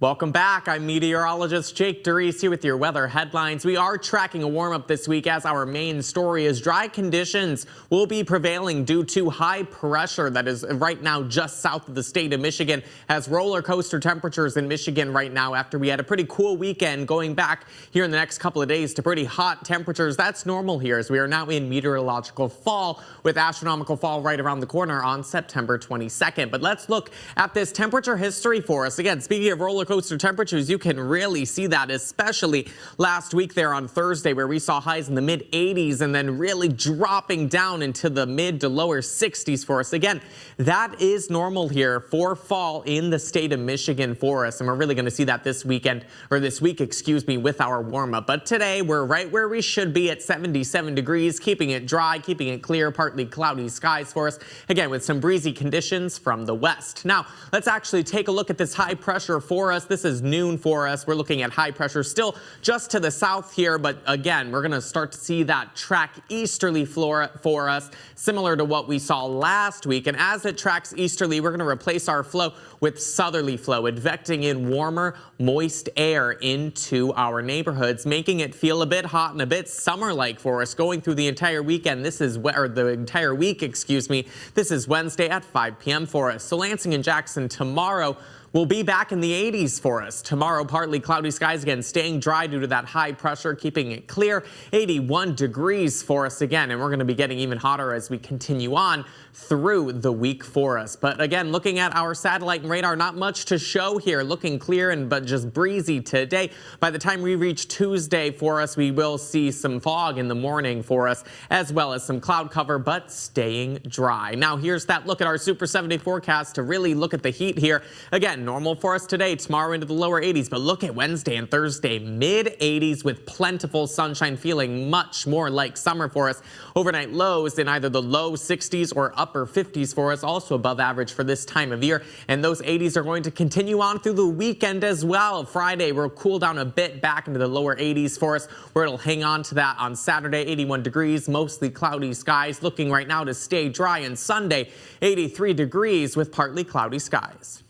Welcome back. I'm meteorologist Jake here with your weather headlines. We are tracking a warm up this week as our main story is dry conditions will be prevailing due to high pressure that is right now just south of the state of Michigan has roller coaster temperatures in Michigan right now after we had a pretty cool weekend going back here in the next couple of days to pretty hot temperatures. That's normal here as we are now in meteorological fall with astronomical fall right around the corner on September 22nd. But let's look at this temperature history for us. Again, speaking of roller coaster temperatures, you can really see that, especially last week there on Thursday, where we saw highs in the mid 80s and then really dropping down into the mid to lower 60s for us. Again, that is normal here for fall in the state of Michigan for us. And we're really going to see that this weekend or this week, excuse me, with our warm up. But today we're right where we should be at 77 degrees, keeping it dry, keeping it clear, partly cloudy skies for us. Again, with some breezy conditions from the west. Now, let's actually take a look at this high pressure for us us. This is noon for us. We're looking at high pressure still just to the south here, but again, we're going to start to see that track easterly for us, similar to what we saw last week. And as it tracks easterly, we're going to replace our flow with southerly flow, advecting in warmer, moist air into our neighborhoods, making it feel a bit hot and a bit summer-like for us going through the entire weekend. This is, the entire week, excuse me. This is Wednesday at 5 p.m. for us. So Lansing and Jackson tomorrow will be back in the 80s for us. Tomorrow, partly cloudy skies again, staying dry due to that high pressure, keeping it clear. 81 degrees for us again, and we're going to be getting even hotter as we continue on through the week for us. But again, looking at our satellite and radar, not much to show here. Looking clear and but just breezy today. By the time we reach Tuesday for us, we will see some fog in the morning for us, as well as some cloud cover, but staying dry. Now, here's that look at our Super 70 forecast to really look at the heat here. Again, normal for us today, tomorrow into the lower 80s, but look at Wednesday and Thursday, mid 80s with plentiful sunshine feeling much more like summer for us. Overnight lows in either the low 60s or upper 50s for us, also above average for this time of year. And those 80s are going to continue on through the weekend as well. Friday we'll cool down a bit back into the lower 80s for us, where it'll hang on to that on Saturday, 81 degrees, mostly cloudy skies, looking right now to stay dry. And Sunday, 83 degrees with partly cloudy skies.